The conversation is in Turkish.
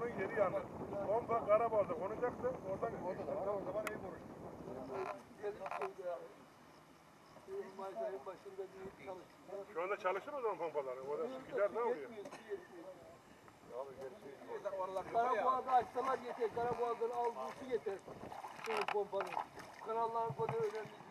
pompanın yeri yanı. Pompa Karabal'da konacaktı. Oradan Orada. O zaman iyi konuş. Mayıs ayın şu anda çalışır o zaman pompaları. Orada gider ne oluyor? Yetmiyor, açsalar yeter. Karaboğaz'ın al su yeter. Suyun pompanın. Kanalların kodu önemli